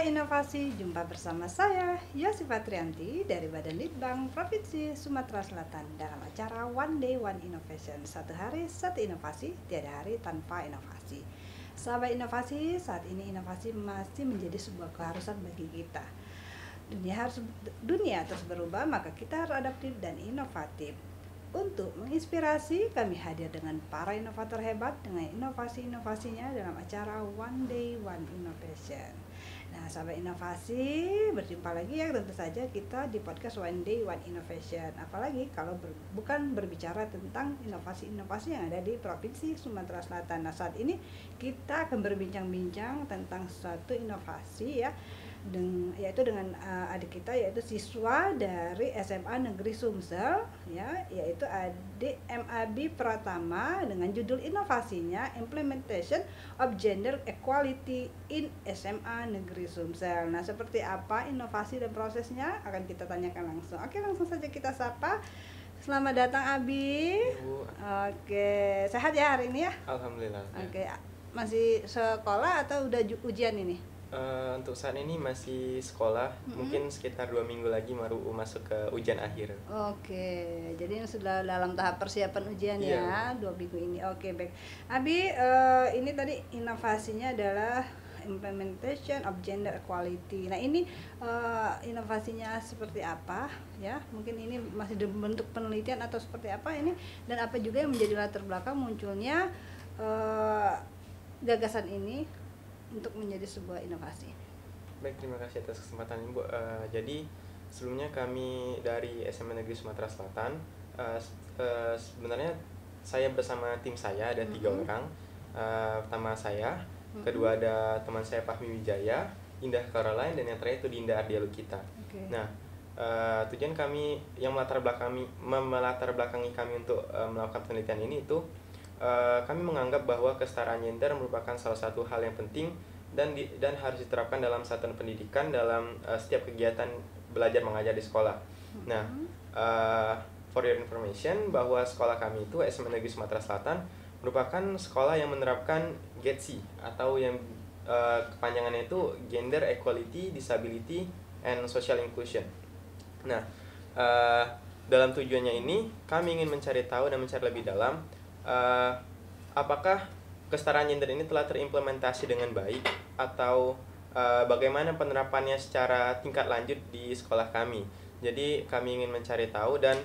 Inovasi, jumpa bersama saya Yosifat Trianti dari Badan Litbang Provinsi Sumatera Selatan dalam acara One Day One Innovation. Satu hari satu inovasi, tiada hari tanpa inovasi. Sahabat inovasi, saat ini inovasi masih menjadi sebuah keharusan bagi kita. Dunia harus dunia terus berubah, maka kita harus adaptif dan inovatif. Untuk menginspirasi, kami hadir dengan para inovator hebat dengan inovasi-inovasinya dalam acara One Day One Innovation. Nah, sahabat inovasi, berjumpa lagi ya tentu saja kita di podcast One Day One Innovation. Apalagi kalau ber, bukan berbicara tentang inovasi-inovasi yang ada di Provinsi Sumatera Selatan. Nah, saat ini kita akan berbincang-bincang tentang suatu inovasi ya dengan yaitu dengan uh, adik kita yaitu siswa dari SMA Negeri Sumsel ya yaitu adik MAB Pratama dengan judul inovasinya Implementation of Gender Equality in SMA Negeri Sumsel. Nah, seperti apa inovasi dan prosesnya akan kita tanyakan langsung. Oke, langsung saja kita sapa. Selamat datang Abi. Bu. Oke, sehat ya hari ini ya? Alhamdulillah. Oke, masih sekolah atau udah ujian ini? Eh, untuk saat ini masih sekolah, Mm-mm. mungkin sekitar dua minggu lagi baru masuk ke ujian akhir. Oke, jadi sudah dalam tahap persiapan ujian Iya. ya dua minggu ini. Oke, baik. Abi, eh, ini tadi inovasinya adalah implementation of gender equality. Nah, ini eh, inovasinya seperti apa ya? Mungkin ini masih bentuk penelitian atau seperti apa ini? Dan apa juga yang menjadi latar belakang munculnya eh, gagasan ini untuk menjadi sebuah inovasi? Baik, terima kasih atas kesempatan ini, Bu. Eh, jadi sebelumnya kami dari SMA Negeri Sumatera Selatan, s- eh, sebenarnya saya bersama tim saya ada tiga Mhm. orang. Eh, pertama saya, Mhm. kedua ada teman saya Fahmi Wijaya, Indah Caroline, dan yang terakhir itu Dinda Ardia Lukita. Oke. Nah, eh, tujuan kami yang melatar belakangi melatar belakangi kami untuk eh, melakukan penelitian ini itu eh, kami menganggap bahwa kesetaraan gender merupakan salah satu hal yang penting dan di- dan harus diterapkan dalam satuan pendidikan dalam eh, setiap kegiatan belajar mengajar di sekolah. Nah, eh, for your information bahwa sekolah kami itu SMA Negeri Sumatera Selatan merupakan sekolah yang menerapkan GETSI atau yang eh, kepanjangannya itu Gender Equality, Disability, and Social Inclusion. Nah, eh, dalam tujuannya ini kami ingin mencari tahu dan mencari lebih dalam eh, apakah kesetaraan gender ini telah terimplementasi dengan baik atau eh, bagaimana penerapannya secara tingkat lanjut di sekolah kami. Jadi kami ingin mencari tahu dan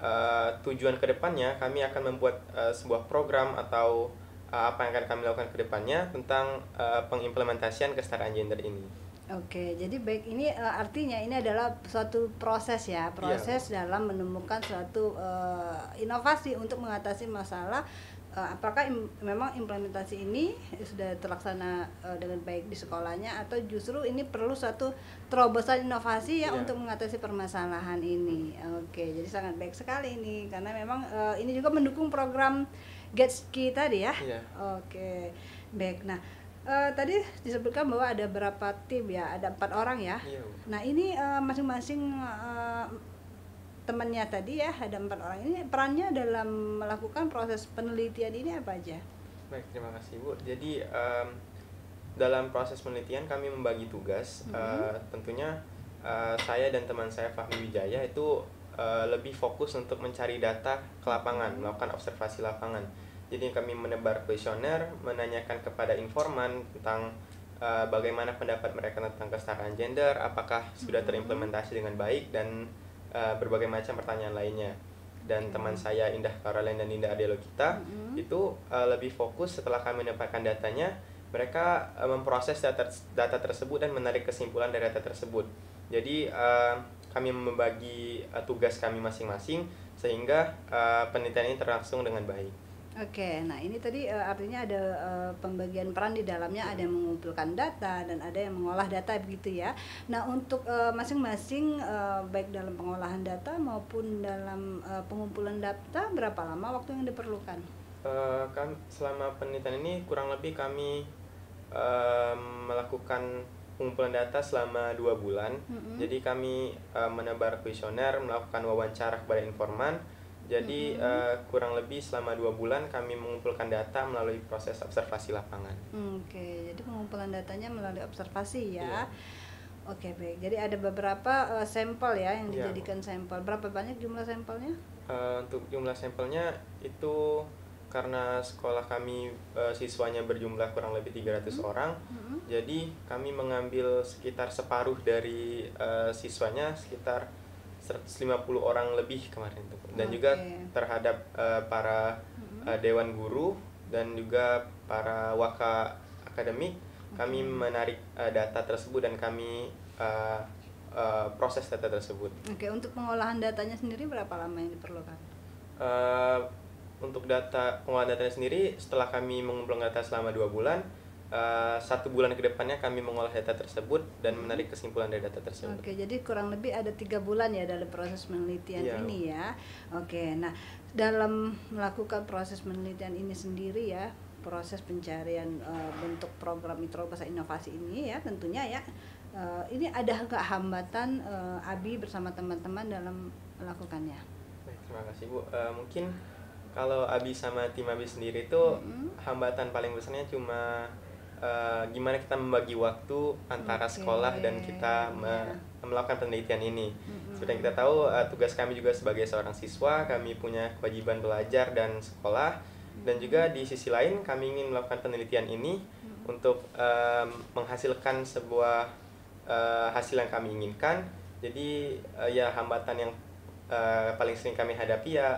eh, tujuan ke depannya kami akan membuat eh, sebuah program atau eh, apa yang akan kami lakukan ke depannya tentang eh, pengimplementasian kesetaraan gender ini. Oke, jadi baik ini eh, artinya ini adalah suatu proses ya, proses dalam menemukan suatu eh, inovasi untuk mengatasi masalah. eh, apakah im- memang implementasi ini sudah terlaksana eh, dengan baik di sekolahnya atau justru ini perlu suatu terobosan inovasi ya Iya. untuk mengatasi permasalahan ini. Oke, jadi sangat baik sekali ini karena memang eh, ini juga mendukung program Getski tadi ya. Iya. Oke, baik. Nah, eh, tadi disebutkan bahwa ada berapa tim ya? Ada empat orang ya. Iya. Nah, ini eh, masing-masing eh, temannya tadi ya ada empat orang ini perannya dalam melakukan proses penelitian ini apa aja? Baik, terima kasih Bu. Jadi em, dalam proses penelitian kami membagi tugas. Mhm. Eh, tentunya eh, saya dan teman saya Fahmi Wijaya itu eh, lebih fokus untuk mencari data ke lapangan, Mhm. melakukan observasi lapangan. Jadi kami menebar kuesioner, menanyakan kepada informan tentang eh, bagaimana pendapat mereka tentang kesetaraan gender, apakah sudah Mhm. terimplementasi dengan baik dan eh, berbagai macam pertanyaan lainnya. Dan Oke. teman saya Indah Caroline dan Dinda Ardia Lokita Mhm. itu uh, lebih fokus setelah kami mendapatkan datanya mereka uh, memproses data data tersebut dan menarik kesimpulan dari data tersebut jadi uh, kami membagi uh, tugas kami masing-masing sehingga uh, penelitian ini terlangsung dengan baik Oke, nah ini tadi eh, artinya ada eh, pembagian peran di dalamnya, ada yang mengumpulkan data dan ada yang mengolah data begitu ya. Nah untuk eh, masing-masing eh, baik dalam pengolahan data maupun dalam eh, pengumpulan data berapa lama waktu yang diperlukan? Uh, kan selama penelitian ini kurang lebih kami um, melakukan pengumpulan data selama dua bulan Mm-mm. Jadi kami uh, menebar kuesioner, melakukan wawancara kepada informan, Jadi uh, kurang lebih selama dua bulan kami mengumpulkan data melalui proses observasi lapangan. Oke, jadi pengumpulan datanya melalui observasi ya. Iya. Oke baik. Jadi ada beberapa eh, sampel ya yang Iya, dijadikan sampel. Berapa banyak jumlah sampelnya? Uh, untuk jumlah sampelnya itu karena sekolah kami uh, siswanya berjumlah kurang lebih 300 orang, Mm-mm. jadi kami mengambil sekitar separuh dari uh, siswanya sekitar 150 orang lebih kemarin itu. Dan juga Oke. terhadap uh, para uh, dewan guru dan juga para waka akademik kami menarik uh, data tersebut dan kami uh, uh, proses data tersebut. Oke, untuk pengolahan datanya sendiri berapa lama yang diperlukan? Uh, untuk data pengolahan datanya sendiri setelah kami mengumpulkan data selama dua bulan uh, satu bulan ke depannya kami mengolah data tersebut dan menarik kesimpulan dari data tersebut. Oke, jadi kurang lebih ada tiga bulan ya dalam proses penelitian Iya. ini ya. Oke, nah dalam melakukan proses penelitian ini sendiri ya, proses pencarian eh, bentuk program mitra bahasa inovasi ini ya, tentunya ya, eh, ini ada nggak hambatan eh, Abi bersama teman-teman dalam melakukannya? Baik, terima kasih Bu. Uh, mungkin kalau Abi sama tim Abi sendiri itu Mm-mm. hambatan paling besarnya cuma uh, gimana kita membagi waktu antara Oke, sekolah dan kita me- iya. melakukan penelitian ini. Mm-mm. Seperti yang kita tahu, uh, tugas kami juga sebagai seorang siswa, kami punya kewajiban belajar dan sekolah, dan juga di sisi lain kami ingin melakukan penelitian ini untuk um, menghasilkan sebuah uh, hasil yang kami inginkan. Jadi uh, ya hambatan yang uh, paling sering kami hadapi ya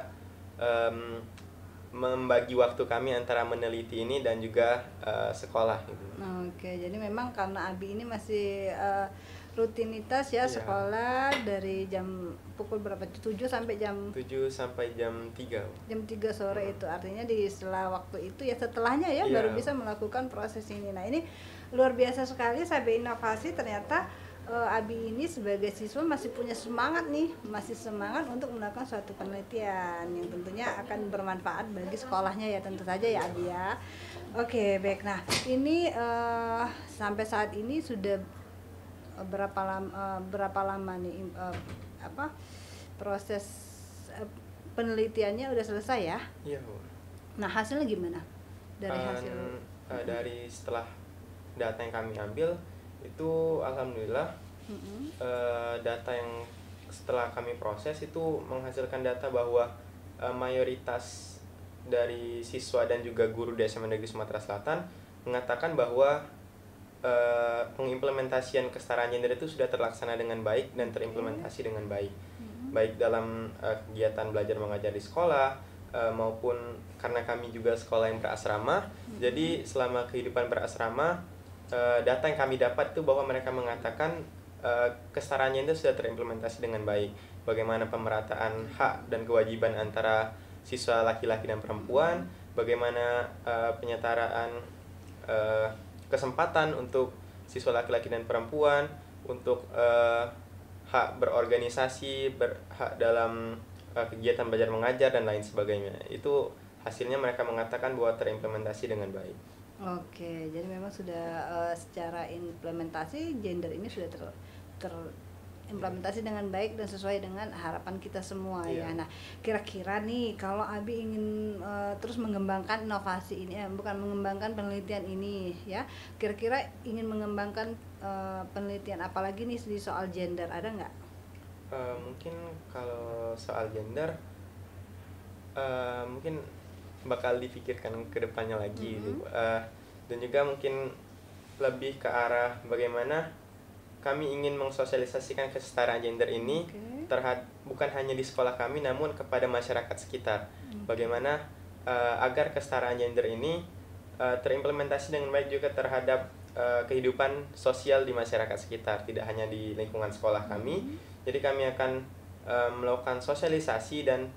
um, membagi waktu kami antara meneliti ini dan juga uh, sekolah. Gitu. Oke, jadi memang karena Abi ini masih eh, rutinitas ya Iya. sekolah dari jam pukul berapa? 7 sampai jam 7 sampai jam 3. jam 3 sore itu artinya di setelah waktu itu ya setelahnya ya Iya. baru bisa melakukan proses ini. Nah, ini luar biasa sekali Sabe Inovasi ternyata eh, Abi ini sebagai siswa masih punya semangat nih, masih semangat untuk melakukan suatu penelitian yang tentunya akan bermanfaat bagi sekolahnya ya tentu saja ya Abi ya. Oke, baik. Nah, ini eh, sampai saat ini sudah eh, berapa lama berapa lama nih eh, apa proses eh, penelitiannya udah selesai ya? Iya, Bu. Nah hasilnya gimana dari hasil? uh, dari setelah data yang kami ambil itu alhamdulillah Mm-mm. uh, data yang setelah kami proses itu menghasilkan data bahwa uh, mayoritas dari siswa dan juga guru di SMA Negeri Sumatera Selatan mengatakan bahwa uh, pengimplementasian kesetaraan gender itu sudah terlaksana dengan baik dan terimplementasi dengan baik. Baik dalam uh, kegiatan belajar mengajar di sekolah uh, maupun karena kami juga sekolah yang berasrama jadi selama kehidupan berasrama uh, data yang kami dapat itu bahwa mereka mengatakan uh, gender sudah terimplementasi dengan baik bagaimana pemerataan hak dan kewajiban antara siswa laki-laki dan perempuan bagaimana uh, penyetaraan uh, kesempatan untuk siswa laki-laki dan perempuan untuk uh, hak berorganisasi, berhak dalam uh, kegiatan belajar mengajar dan lain sebagainya. Itu hasilnya mereka mengatakan bahwa terimplementasi dengan baik. Oke, jadi memang sudah eh, secara implementasi gender ini sudah ter, terimplementasi dengan baik dan sesuai dengan harapan kita semua ya. Iya. Nah, kira-kira nih kalau Abi ingin eh, terus mengembangkan inovasi ini, eh, bukan mengembangkan penelitian ini ya, kira-kira ingin mengembangkan eh, penelitian apalagi nih di soal gender ada nggak? Uh, mungkin kalau soal gender, uh, mungkin bakal dipikirkan ke depannya lagi. gitu. Mhm. Uh, dan juga mungkin lebih ke arah bagaimana kami ingin mensosialisasikan kesetaraan gender ini Oke. terhad bukan hanya di sekolah kami namun kepada masyarakat sekitar. Bagaimana uh, agar kesetaraan gender ini uh, terimplementasi dengan baik juga terhadap uh, kehidupan sosial di masyarakat sekitar, tidak hanya di lingkungan sekolah kami. Jadi kami akan uh, melakukan sosialisasi dan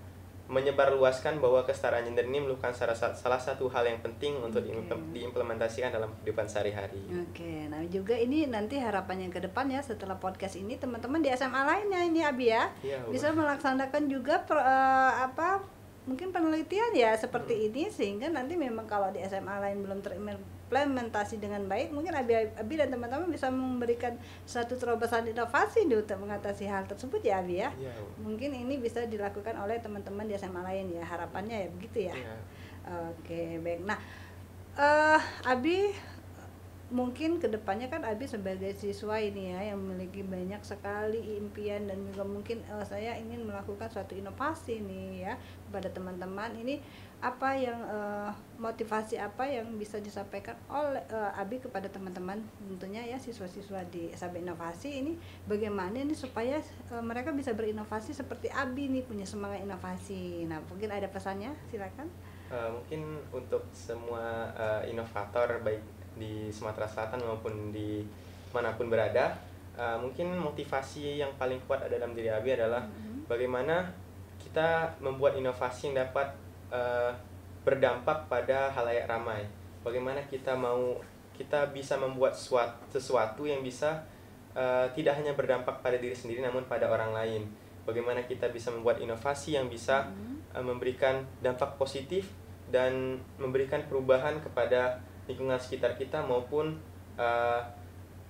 menyebarluaskan bahwa kesetaraan gender ini merupakan salah, satu hal yang penting untuk diimpl- diimplementasikan dalam kehidupan sehari-hari. Oke, nah juga ini nanti harapannya ke depan ya setelah podcast ini teman-teman di SMA lainnya ini Abi ya Bu. bisa melaksanakan juga per- eh, apa mungkin penelitian ya seperti Hmm. ini sehingga nanti memang kalau di SMA lain belum terimplementasi dengan baik mungkin Abi, Abi dan teman-teman bisa memberikan satu terobosan inovasi nih untuk mengatasi hal tersebut ya Abi ya Iya. mungkin ini bisa dilakukan oleh teman-teman di SMA lain ya harapannya ya begitu ya Iya. Oke, baik. Nah, eh Abi mungkin ke depannya kan Abi sebagai siswa ini ya yang memiliki banyak sekali impian dan juga mungkin eh, saya ingin melakukan suatu inovasi nih ya kepada teman-teman ini apa yang eh, motivasi apa yang bisa disampaikan oleh eh, Abi kepada teman-teman tentunya ya siswa-siswa di SAB Inovasi ini bagaimana ini supaya eh, mereka bisa berinovasi seperti Abi nih punya semangat inovasi. Nah, mungkin ada pesannya silakan. Eh, mungkin untuk semua eh, inovator baik di Sumatera Selatan maupun di mana pun berada, eh, mungkin motivasi yang paling kuat ada dalam diri Abi adalah Mhm. bagaimana kita membuat inovasi yang dapat eh, berdampak pada halayak ramai. Bagaimana kita mau kita bisa membuat suat- sesuatu yang bisa eh, tidak hanya berdampak pada diri sendiri namun pada orang lain. Bagaimana kita bisa membuat inovasi yang bisa Mhm. eh, memberikan dampak positif dan memberikan perubahan kepada lingkungan sekitar kita maupun eh,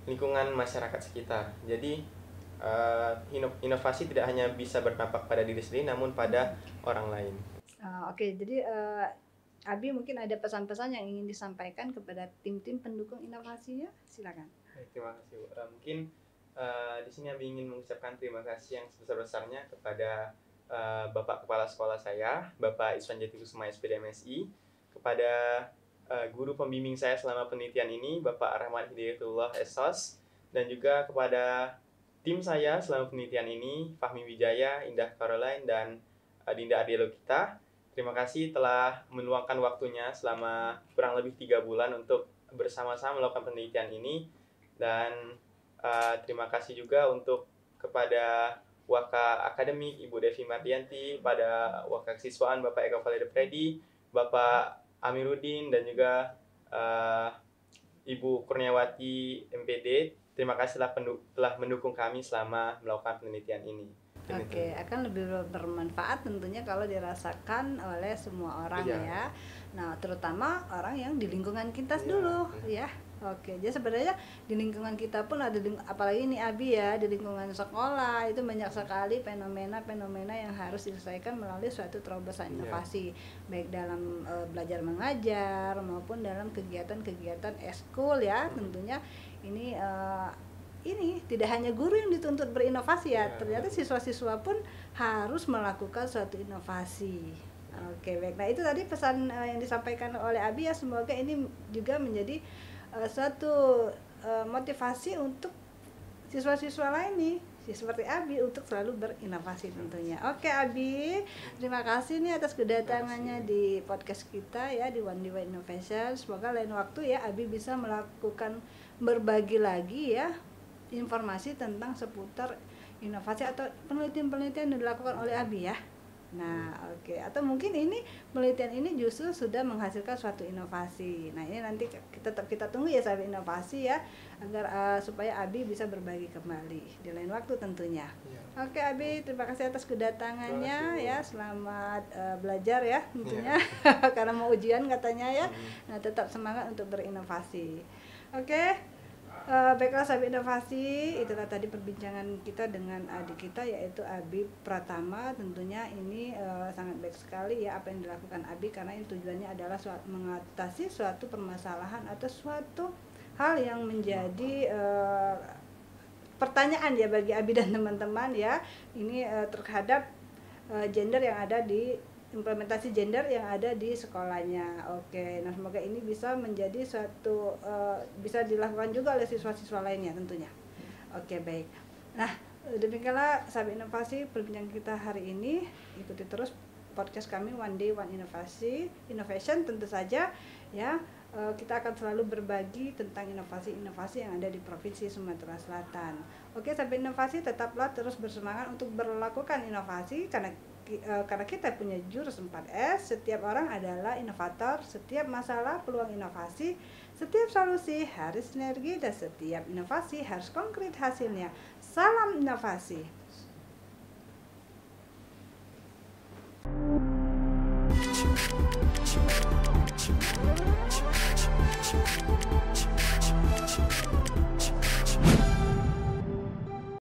lingkungan masyarakat sekitar. Jadi ino- inovasi tidak hanya bisa berdampak pada diri sendiri namun pada orang lain. Ah, Oke, jadi eh, Abi mungkin ada pesan-pesan yang ingin disampaikan kepada tim-tim pendukung inovasinya, silakan. Baik, terima kasih. Bu. Eh, mungkin eh, di sini Abi ingin mengucapkan terima kasih yang sebesar-besarnya kepada eh, Bapak Kepala Sekolah saya, Bapak Iswan Jati Kusuma SPD MSI, kepada eh, guru pembimbing saya selama penelitian ini, Bapak Rahmat Hidayatullah Esos, dan juga kepada tim saya selama penelitian ini, Fahmi Wijaya, Indah Caroline, dan eh, Dinda Adielo kita. Terima kasih telah meluangkan waktunya selama kurang lebih tiga bulan untuk bersama-sama melakukan penelitian ini dan uh, terima kasih juga untuk kepada Waka Akademik Ibu Devi Mardianti, pada Waka Kesiswaan Bapak Eka Valide Predi, Bapak Amiruddin dan juga uh, Ibu Kurniawati MPD. Terima kasih telah, telah mendukung kami selama melakukan penelitian ini. Oke, akan lebih ber- bermanfaat tentunya kalau dirasakan oleh semua orang Iya. ya. Nah, terutama orang yang di lingkungan kita Iya. dulu ya. Oke, jadi sebenarnya di lingkungan kita pun ada apalagi ini Abi ya di lingkungan sekolah itu banyak sekali fenomena-fenomena yang harus diselesaikan melalui suatu terobosan Iya. inovasi baik dalam eh, belajar mengajar maupun dalam kegiatan-kegiatan eskul ya tentunya ini eh, ini tidak hanya guru yang dituntut berinovasi ya, Iya. ternyata siswa-siswa pun harus melakukan suatu inovasi. Oke, baik. Nah, itu tadi pesan eh, yang disampaikan oleh Abi ya, semoga ini juga menjadi eh, suatu eh, motivasi untuk siswa-siswa lain nih, seperti Abi untuk selalu berinovasi tentunya. Oke, Abi, terima kasih nih atas kedatangannya di podcast kita ya di One One Innovation. Semoga lain waktu ya Abi bisa melakukan berbagi lagi ya informasi tentang seputar inovasi atau penelitian-penelitian yang dilakukan oleh Abi ya. Nah, oke. Atau mungkin ini penelitian ini justru sudah menghasilkan suatu inovasi. Nah, ini nanti kita tetap kita tunggu ya sahabat inovasi ya agar eh, supaya Abi bisa berbagi kembali di lain waktu tentunya. Iya. Oke Abi, terima kasih atas kedatangannya kasih, ya. Selamat eh, belajar ya tentunya karena mau ujian katanya ya. Hmm. Nah, tetap semangat untuk berinovasi. Oke. Eh, baiklah sahabat inovasi, itulah tadi perbincangan kita dengan adik kita yaitu Abi Pratama. Tentunya ini eh, sangat baik sekali ya apa yang dilakukan Abi karena ini tujuannya adalah suat- mengatasi suatu permasalahan atau suatu hal yang menjadi eh, pertanyaan ya bagi Abi dan teman-teman ya ini eh, terhadap eh, gender yang ada di implementasi gender yang ada di sekolahnya. Oke, nah semoga ini bisa menjadi suatu eh, bisa dilakukan juga oleh siswa-siswa lainnya tentunya. Oke, baik. Nah, demikianlah sahabat inovasi perbincangan kita hari ini. Ikuti terus podcast kami One Day One Inovasi Innovation tentu saja ya eh, kita akan selalu berbagi tentang inovasi-inovasi yang ada di Provinsi Sumatera Selatan. Oke, sampai inovasi tetaplah terus bersemangat untuk melakukan inovasi karena karena kita punya jurus 4S, setiap orang adalah inovator, setiap masalah peluang inovasi, setiap solusi harus sinergi dan setiap inovasi harus konkret hasilnya. Salam inovasi.